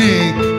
Nick.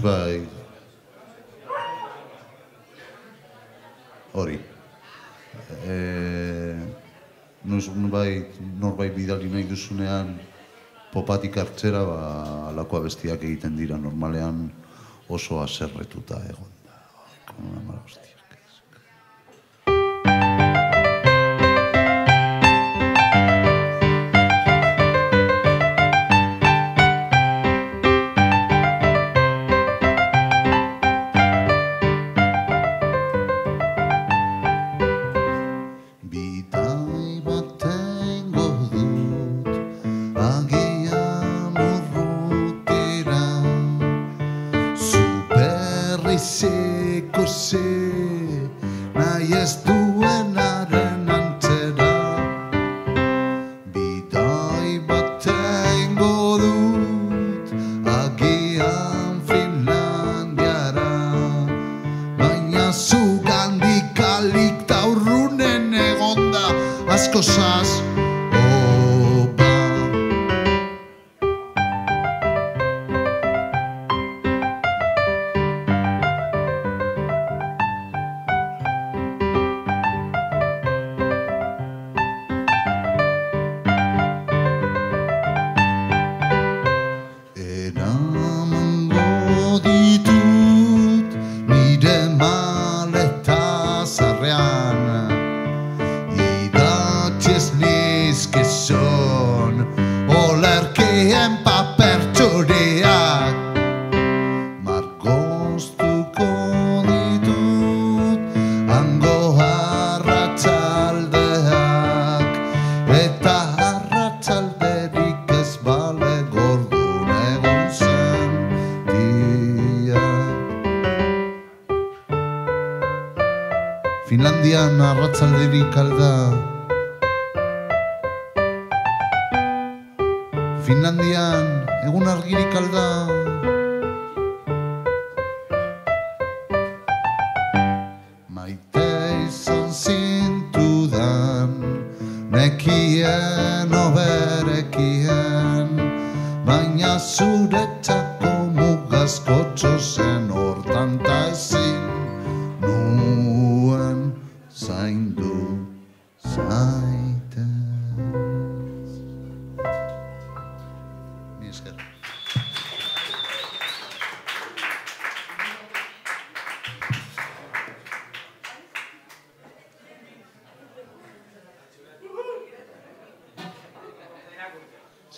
ez bai... Hori. E, noiz norbait, norbait bidali nahi duzunean popatik hartzera, ba, alakoa bestiak egiten dira normalean oso azerretuta egon da. Como una hostia.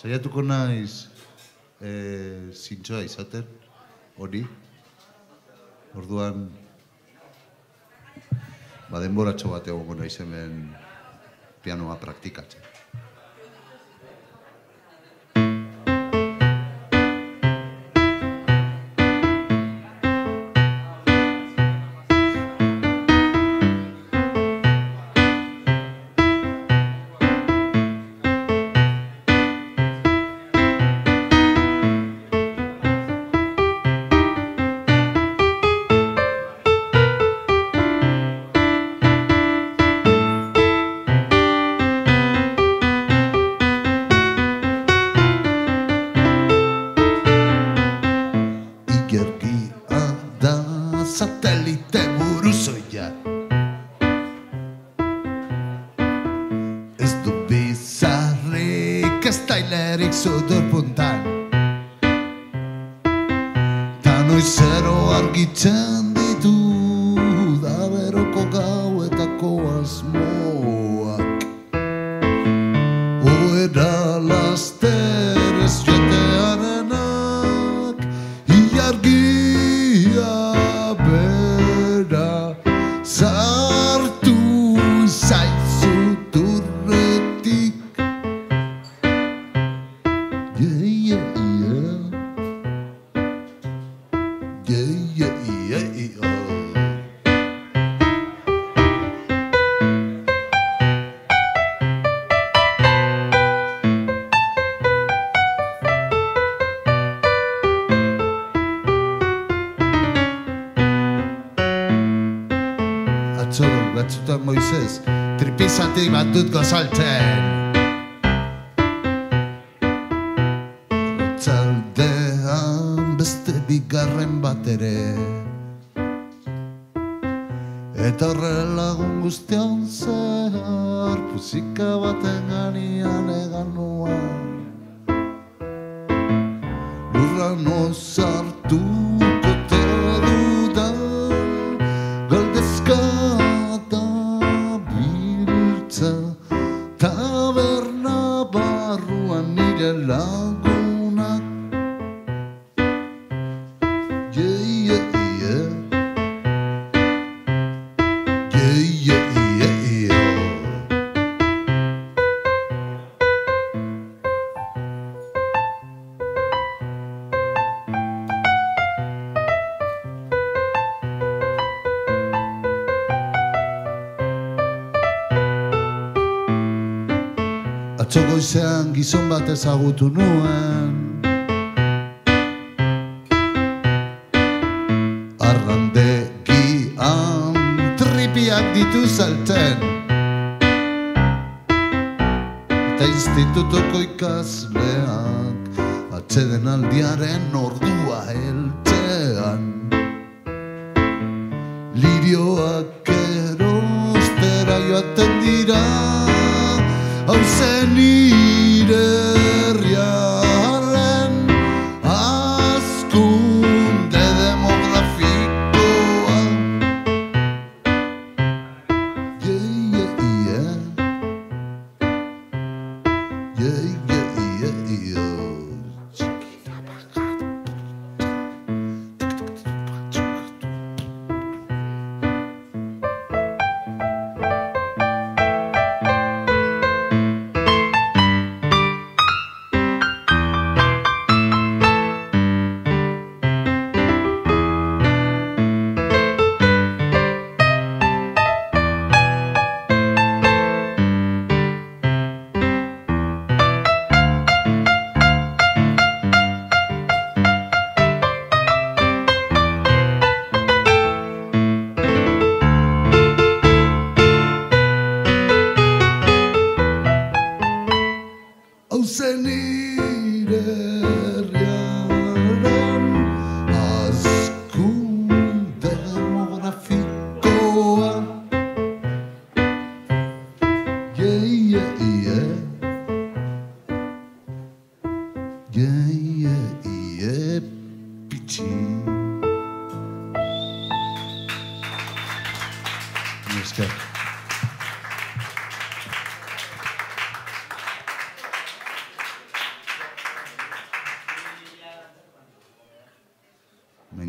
Zaiatuko naiz eh, e, zintxoa izaten, hori, orduan, ba denboratxo bat egon naiz hemen pianoa praktikatzen. actitud con taberna barruan nire lan bat ezagutu nuen. Arrande gian tripiak ditu zelten Eta institutoko ikasleak atxeden aldiaren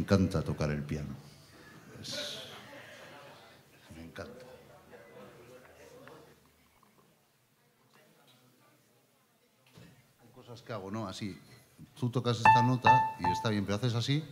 Me encanta tocar el piano. Me encanta. Hay cosas que hago, ¿no? Así. Tú tocas esta nota y está bien, pero haces así.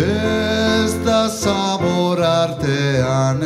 Ez da zabor artean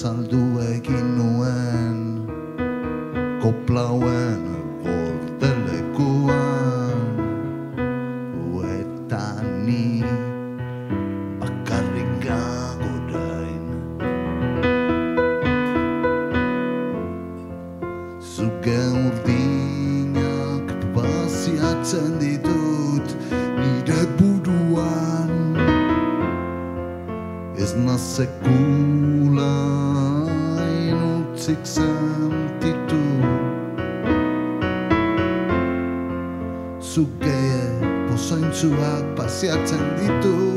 saldu egin nuen. Koplauen gortelekuan eta ni bakarrik gago dain. Zuke urdinak baziatzen ditut nire buruan. Ez nazekun sua pazienza di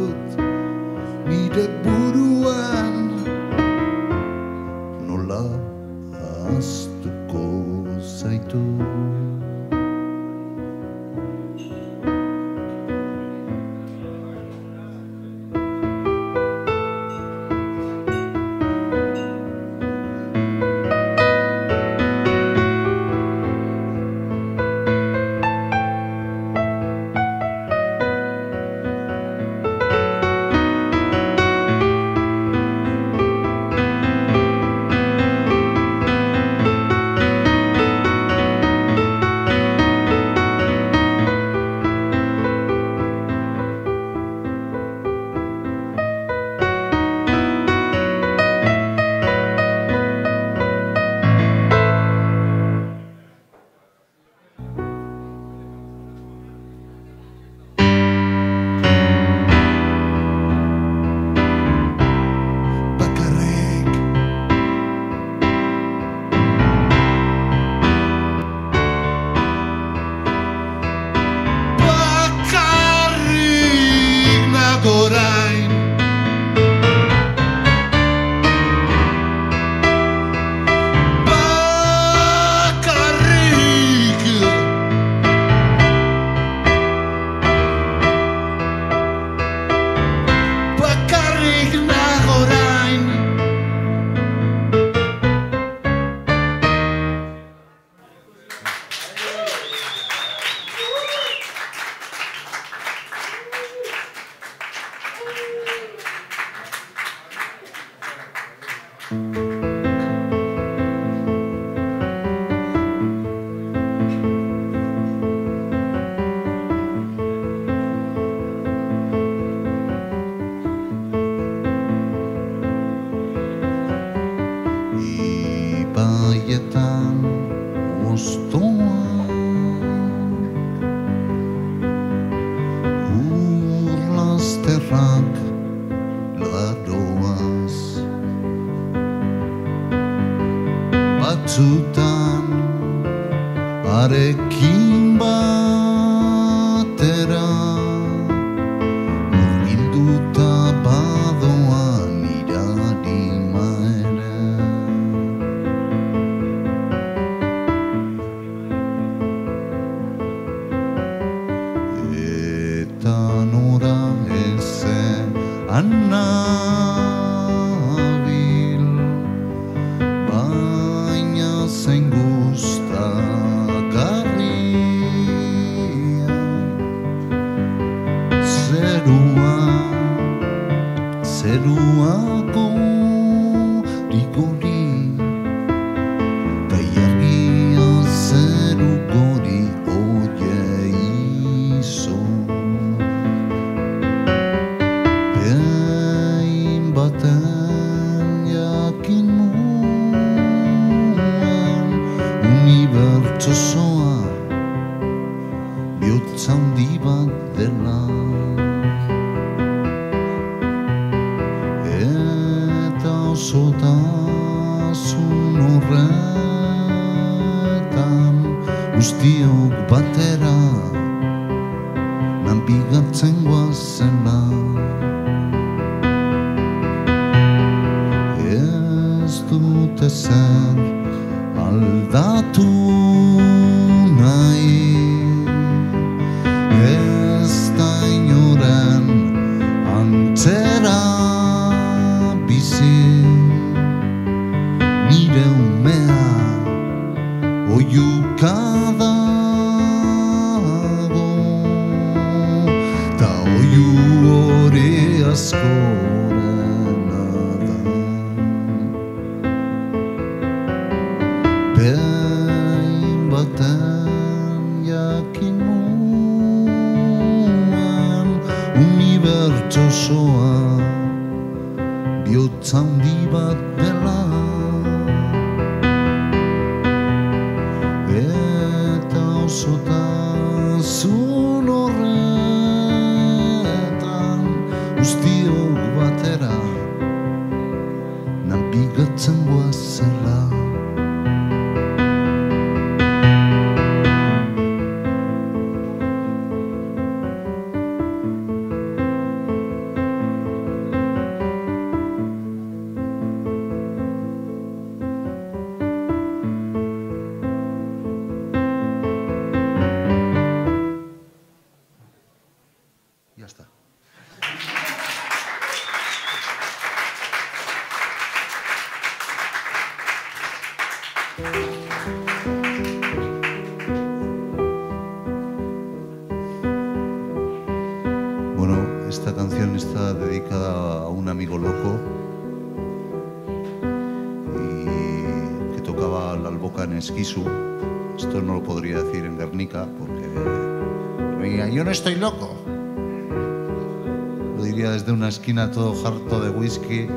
todo harto de whisky.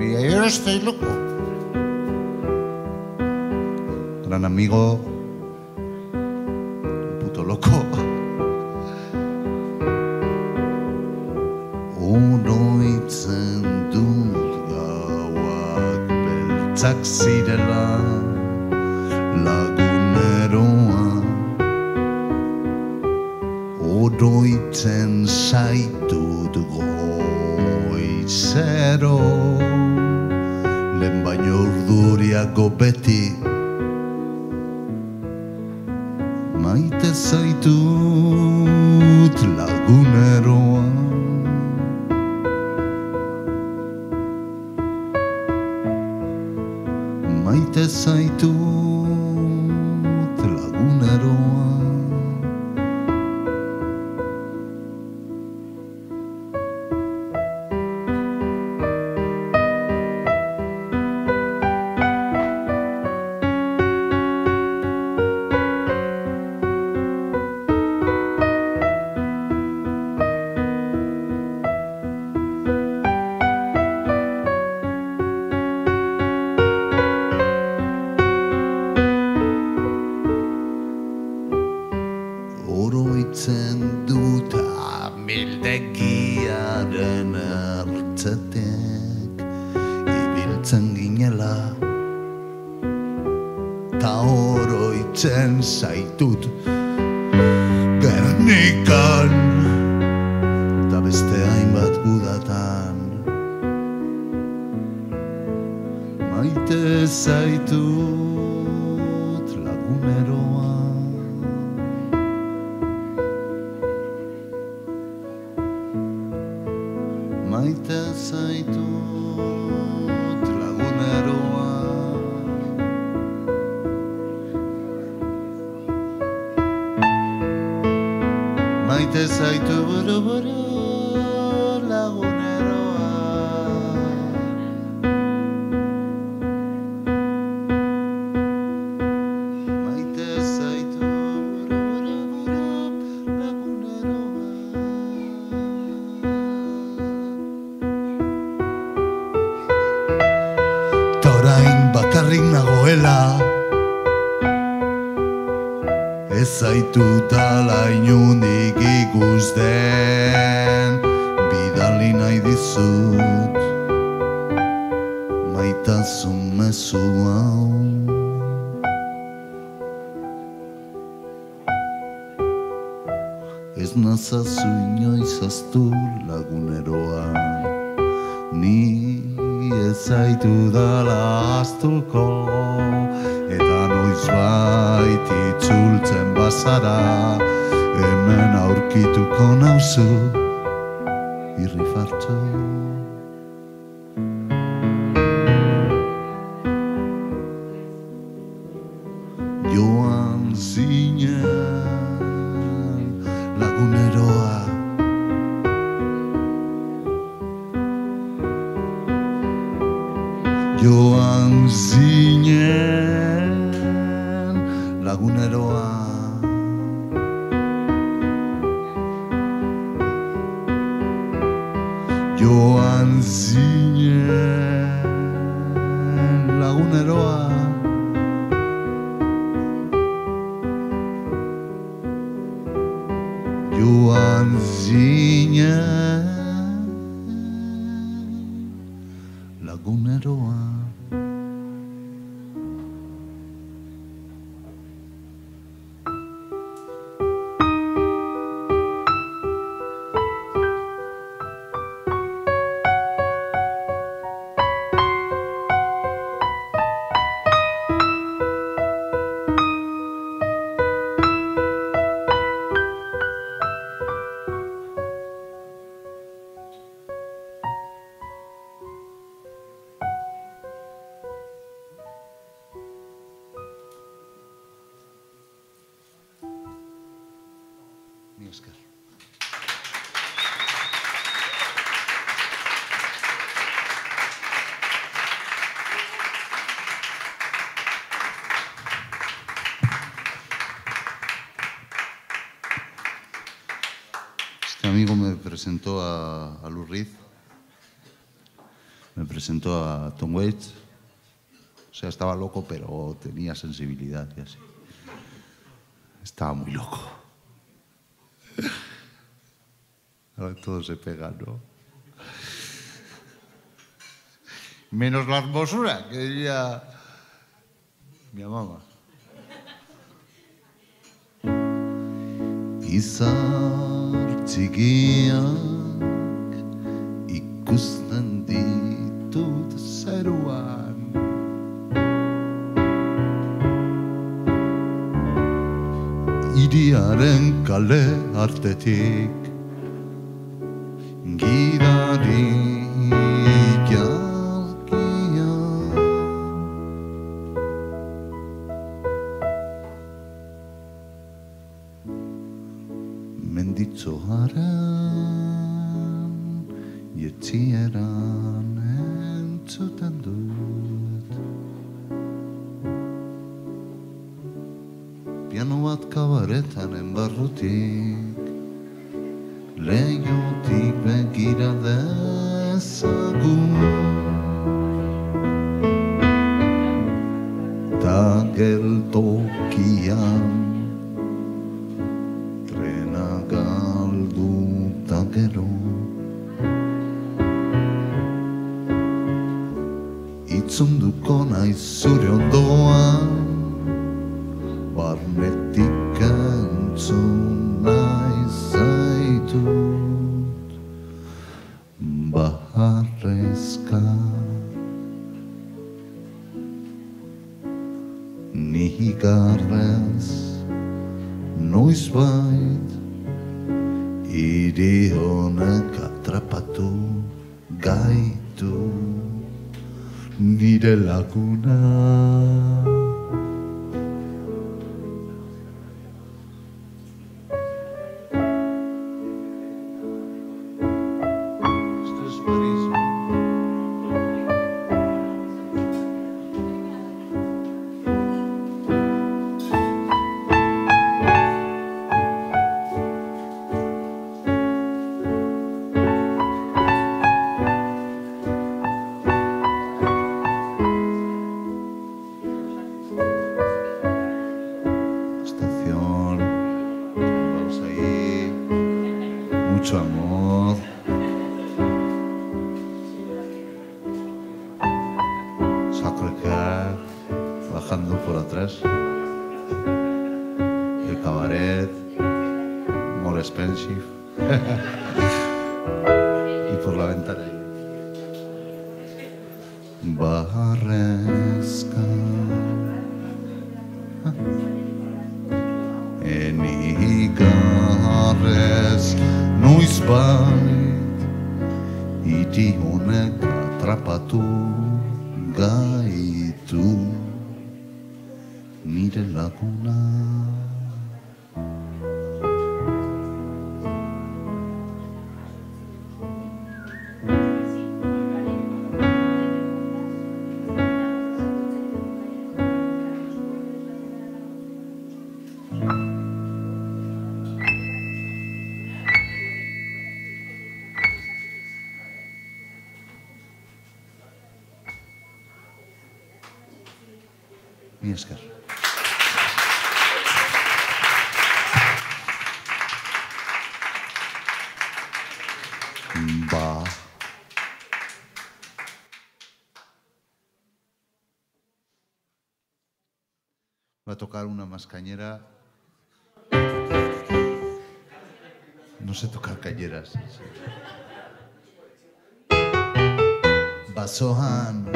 Y yo estoy loco. Gran amigo, puto loco. Uno itzen dut gauak beltzak hartzen dut amildegiaren ertzetek ibiltzen ginela ta oroitzen zaitut Gernikan eta er beste hainbat gudatan maite zaitut lagunero Joãozinha, Laguna Roan. Presentó a Tom Waits. O sea, estaba loco, pero tenía sensibilidad y así. Estaba muy loco. Ahora todo se pega, ¿no? Menos la hermosura, que diría mi mamá. Izar txikiak ikusten artetik gero Itzunduko naiz zure ondoan Laguna Esto Va a tocar una más cañera. No sé tocar cañeras. Basoan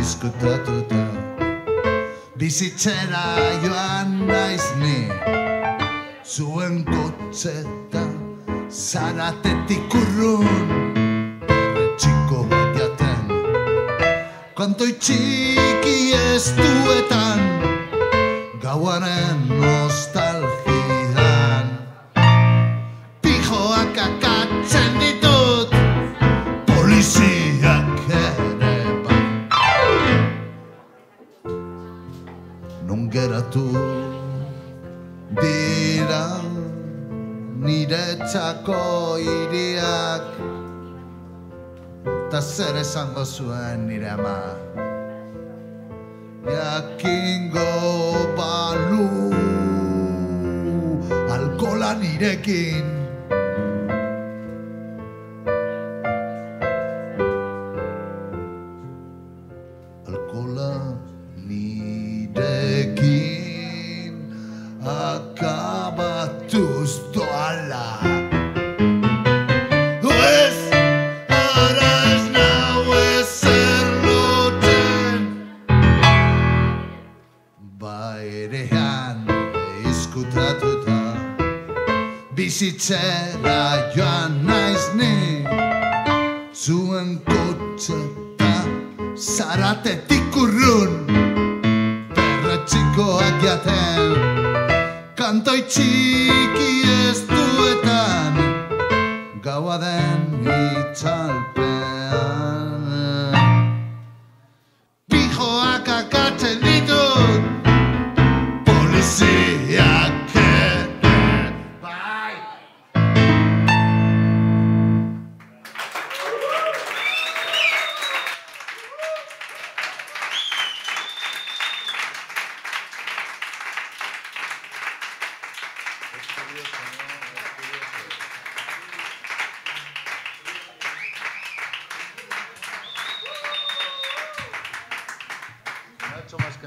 izkutatuta Bizitzera joan naiz ni Zuen kotzeta zaratetik urrun Txiko bat jaten. Kantoi txiki ez duetan Gauaren nostalgian zer esango zuen nire ama? Jakingo balu alkola nirekin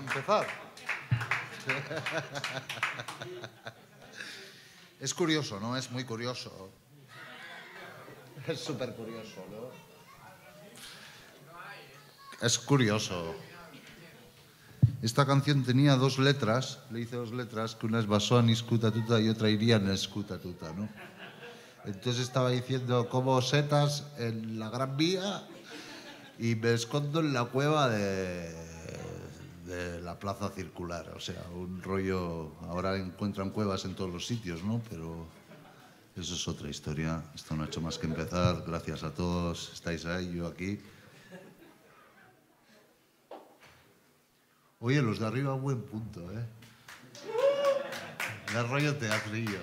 empezar. Es curioso, ¿no? Es muy curioso. Es súper curioso, ¿no? Es curioso. Esta canción tenía dos letras, le hice dos letras, que una es Basoan Iskutatuta y otra Irian Iskutatuta, ¿no? Entonces estaba diciendo como setas en la Gran Vía y me escondo en la cueva de, la Plaza Circular. O sea, un rollo... Ahora encuentran cuevas en todos los sitios, ¿no? Pero eso es otra historia. Esto no ha hecho más que empezar. Gracias a todos. Estáis ahí, yo aquí. Oye, los de arriba, buen punto, ¿eh? De rollo teatrillo.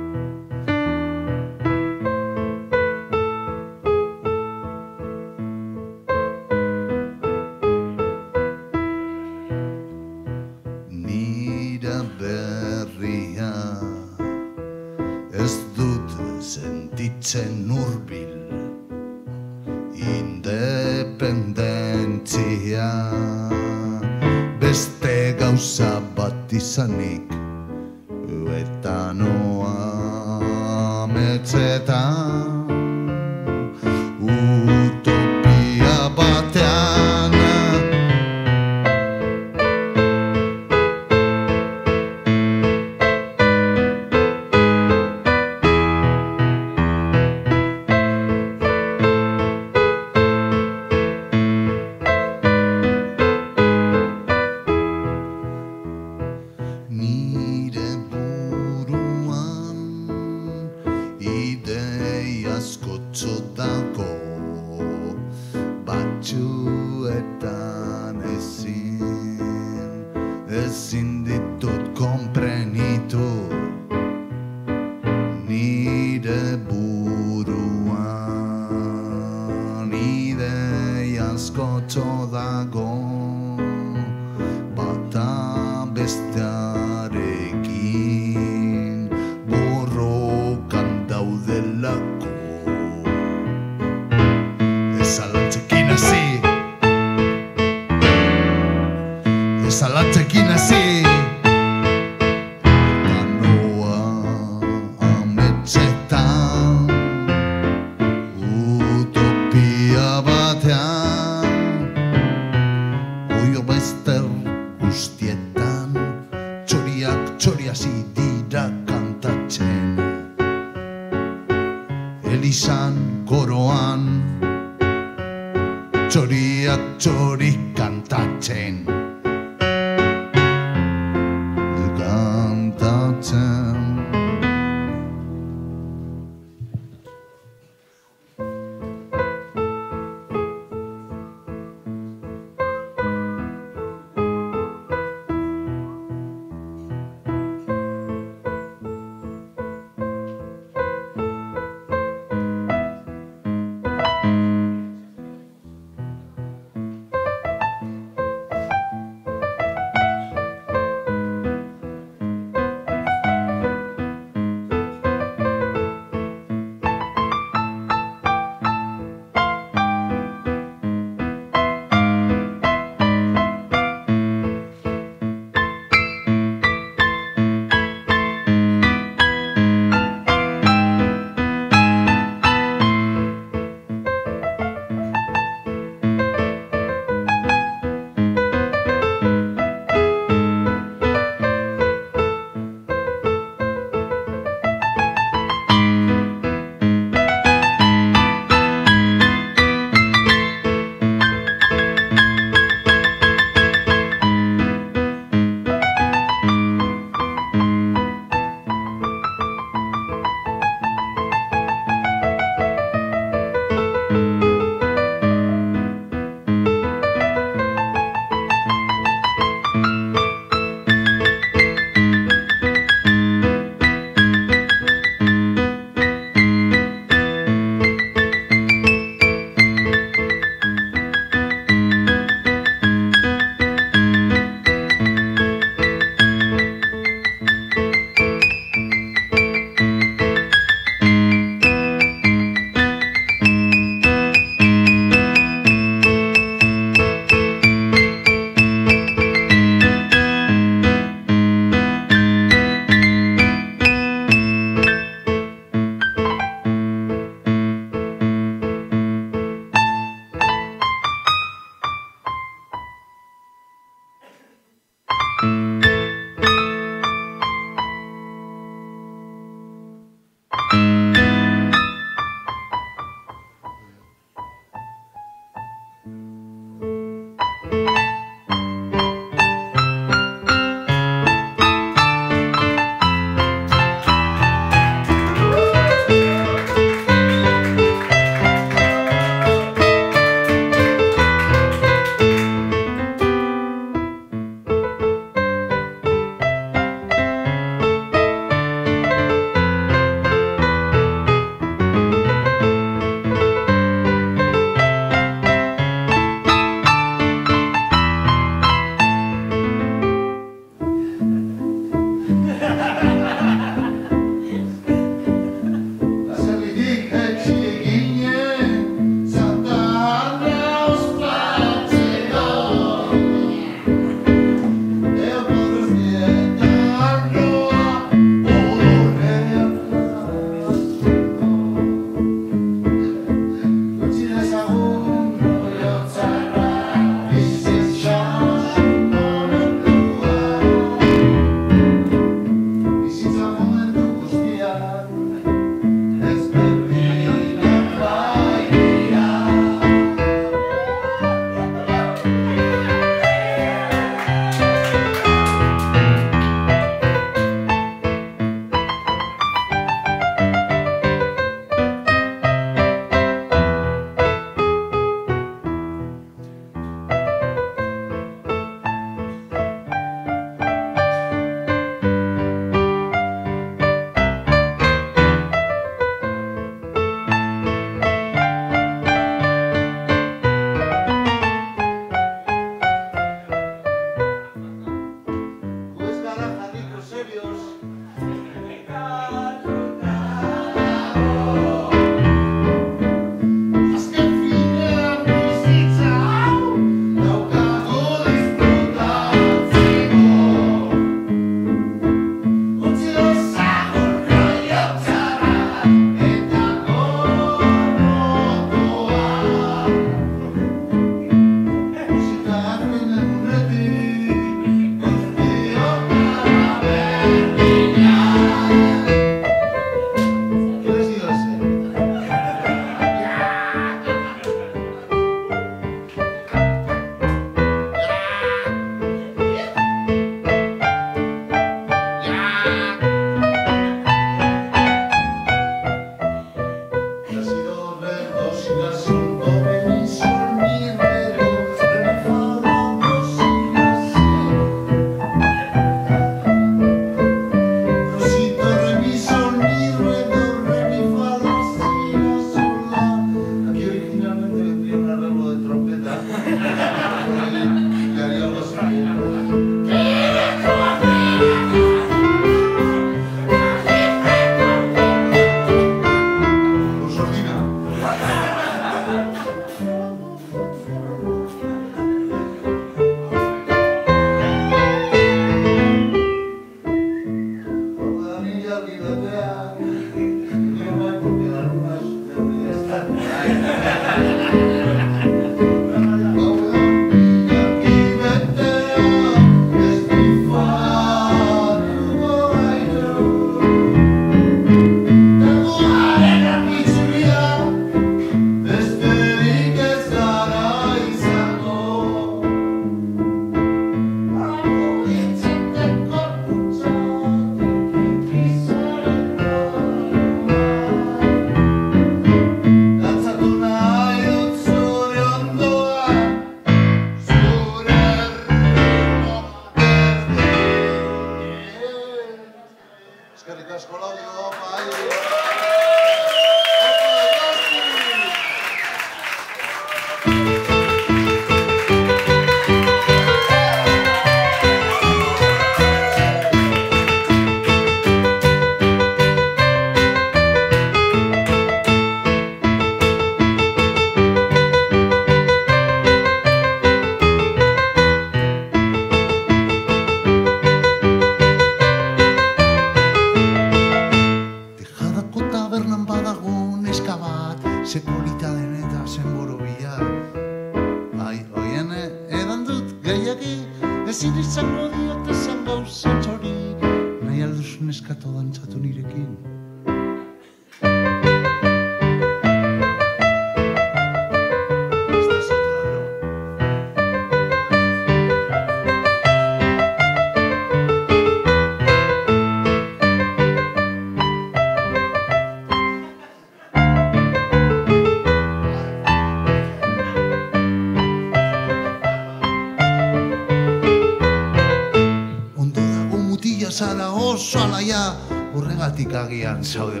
Horregatik agian zaude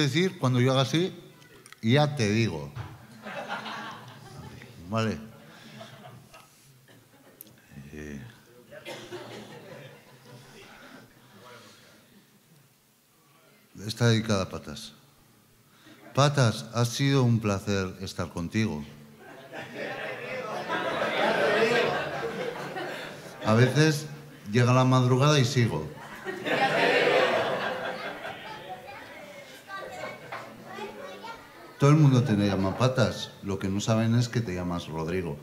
decir, cuando yo haga así, ya te digo. Vale. Eh, Está dedicada a Patas. Patas, ha sido un placer estar contigo. A veces llega la madrugada y sigo. Todo el mundo te llama Patas. Lo que no saben es que te llamas Rodrigo.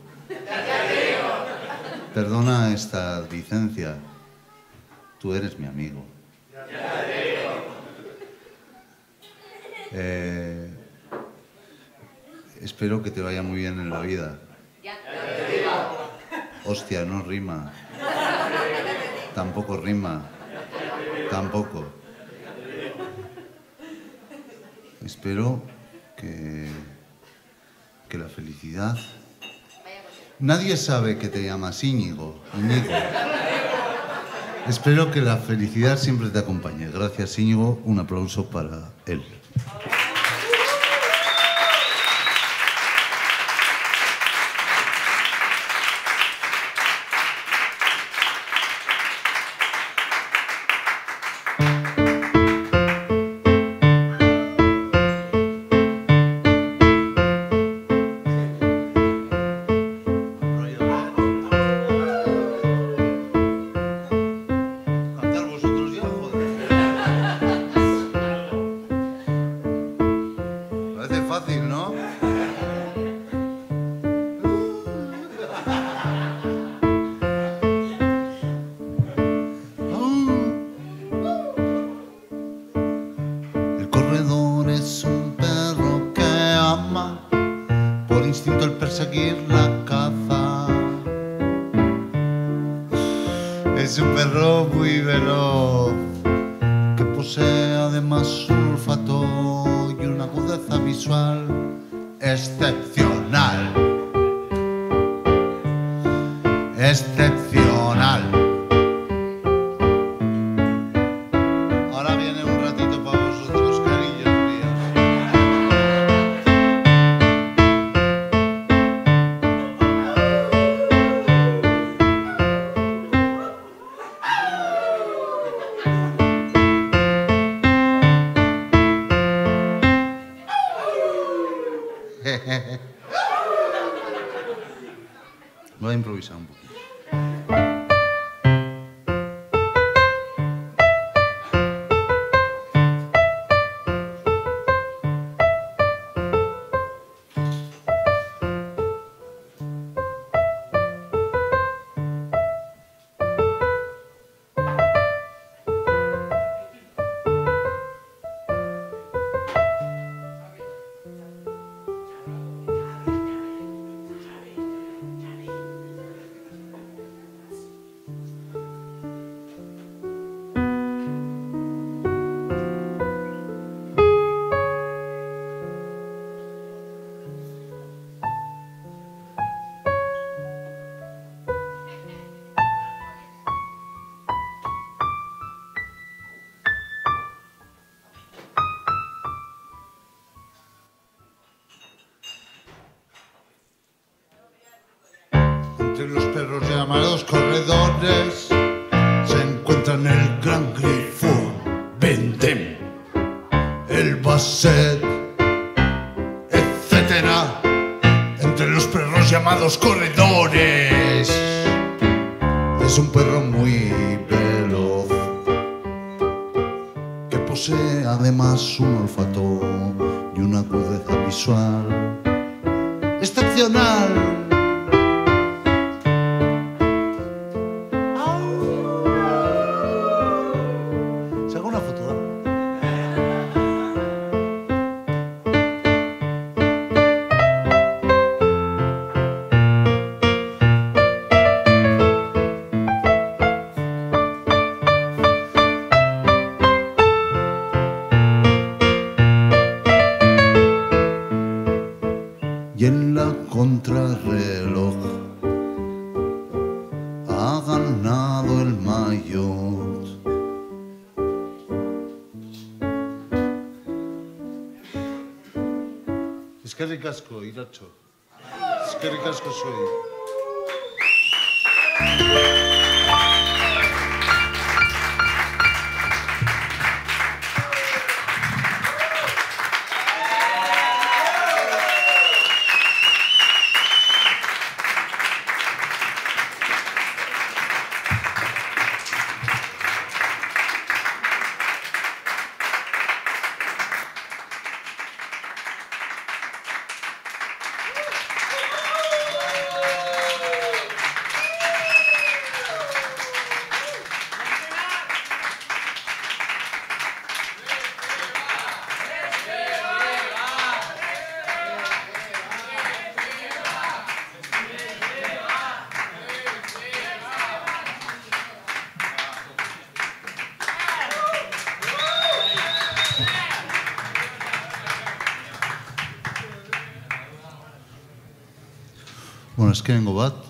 Perdona esta licencia. Tú eres mi amigo. Eh, espero que te vaya muy bien en la vida. Hostia, no rima. Tampoco rima. Tampoco. Espero que, la felicidad... Nadie sabe que te llamas Íñigo. Íñigo. Espero que la felicidad siempre te acompañe. Gracias, Íñigo. Un aplauso para él. perseguir-la. είδα τσο. Σκερικάσκο 바뀌는 것과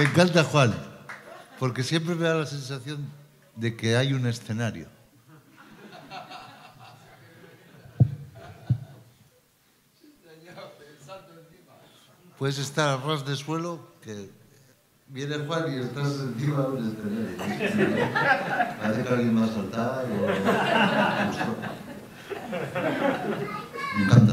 Me encanta Juan, porque siempre me da la sensación de que hay un escenario. Puedes estar a ras de suelo, que viene Juan y estás encima de un escenario. Parece que alguien va a saltar o... Me encantas,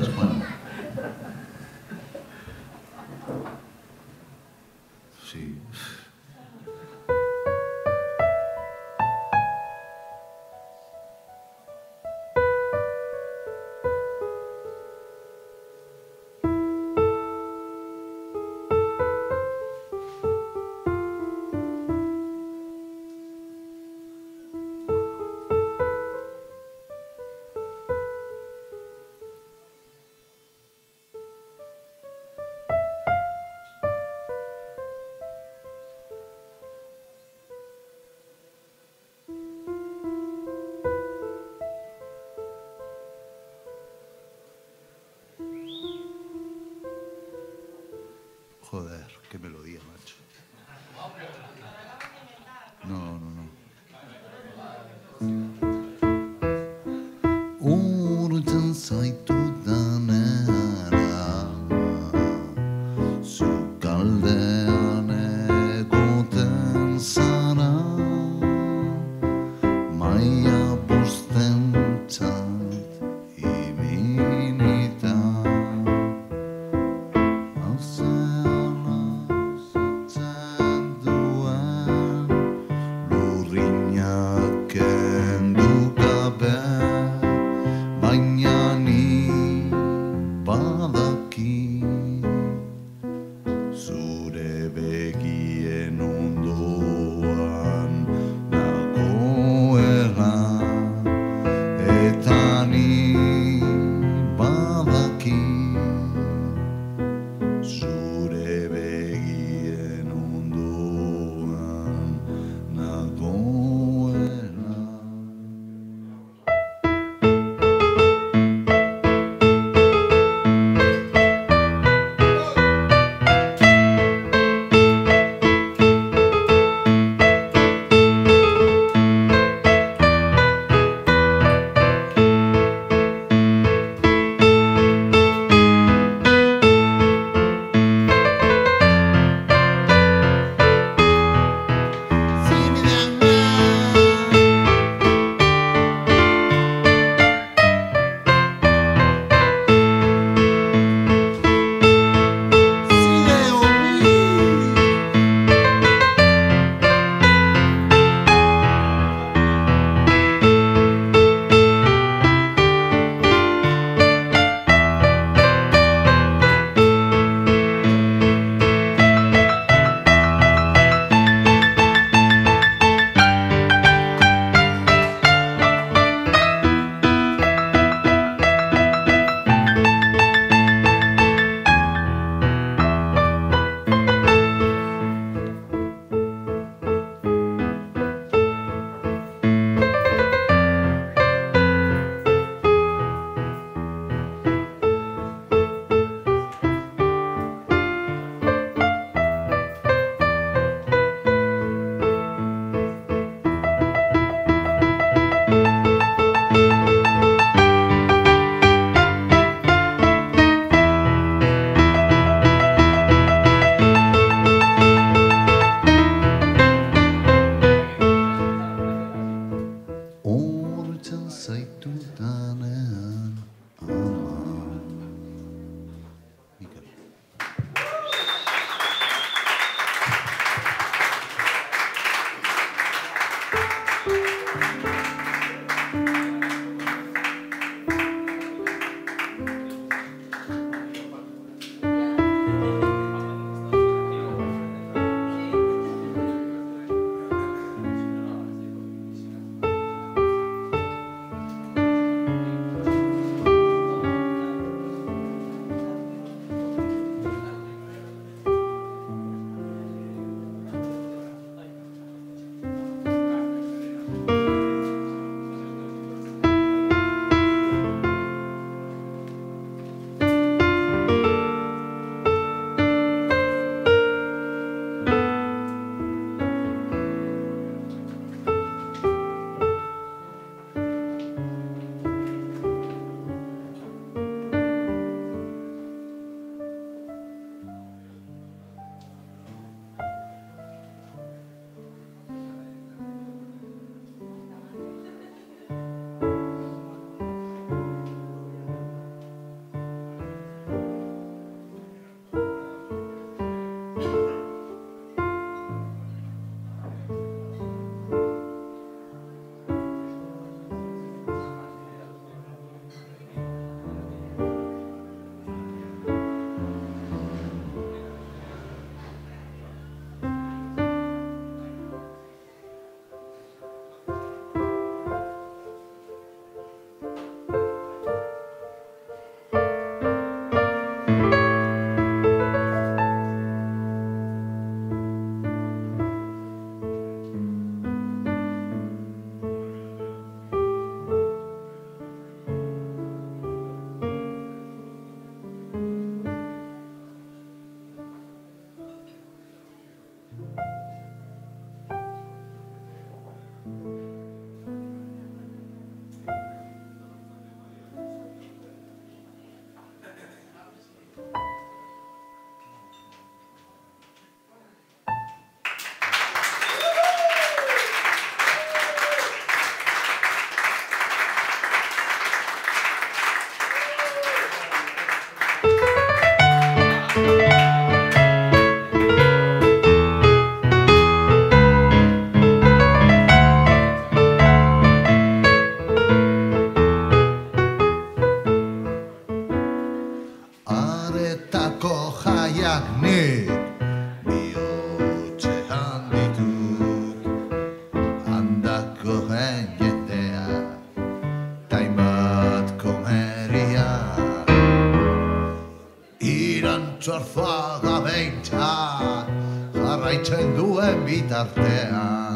Johnny. zorzoa da jarraitzen duen bitartean.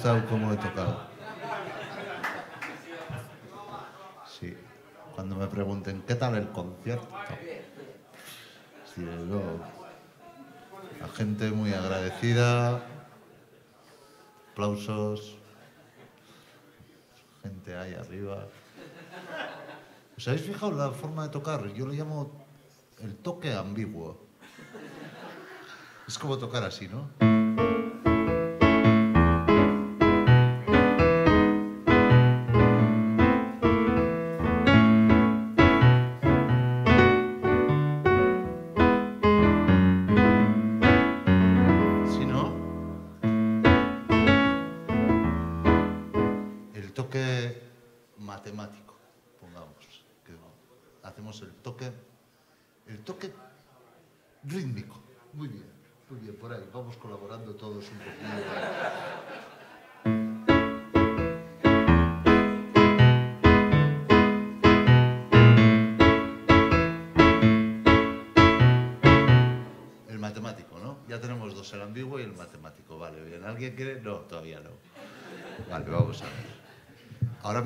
estado como he tocado. Sí. Cuando me pregunten, ¿qué tal el concierto? Sí, luego, la gente muy agradecida, aplausos, gente ahí arriba. ¿Os habéis fijado la forma de tocar? Yo lo llamo el toque ambiguo. Es como tocar así, ¿no?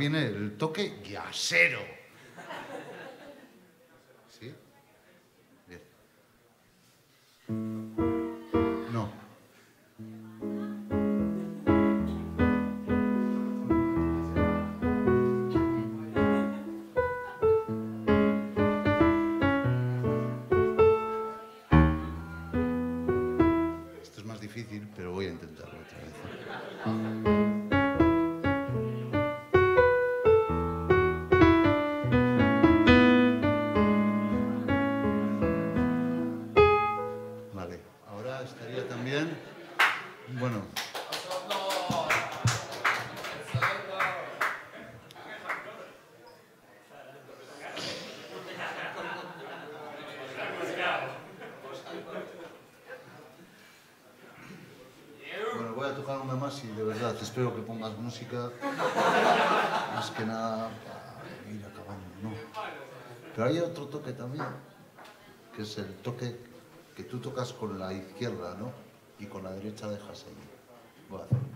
tiene el toque yacero. estaría también. Bueno. Bueno, voy a tocar una más y de verdad espero que pongas música. Más que nada para ir acabando, ¿no? Pero hay otro toque también, que es el toque que tú tocas con la izquierda, ¿no? Y con la derecha dejas ahí. Voy a hacer.